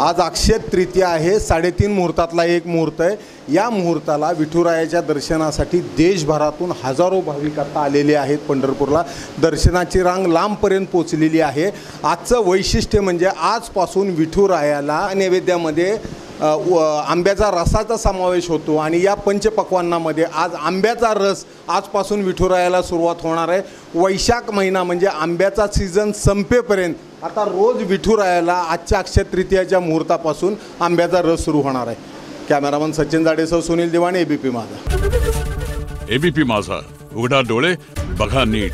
आज अक्षय तृतीया आहे. साडेतीन मुहूर्तातला एक मुहूर्त आहे. या मुहूर्ताला विठुरायाच्या दर्शनासाठी देशभरातून हजारो भाविक आता आलेले आहेत पंढरपूरला. दर्शनाची रांग लांबपर्यंत पोचलेली आहे. आजचं वैशिष्ट्य म्हणजे आजपासून विठुरायाला नैवेद्यामध्ये व- आंब्याचा रसाचा समावेश होतो आणि या पंचपक्वांनामध्ये आज आंब्याचा रस आजपासून विठुरायाला सुरुवात होणार आहे. वैशाख महिना म्हणजे आंब्याचा सीझन संपेपर्यंत आता रोज विठुरायाला आजच्या अक्षय तृतीयाच्या मुहूर्तापासून आंब्याचा रस सुरू होणार आहे. कॅमेरामन सचिन जाडेसह सुनील दिवाणी एबीपी माझा. एबीपी माझा. उघडा डोळे बघा नीट.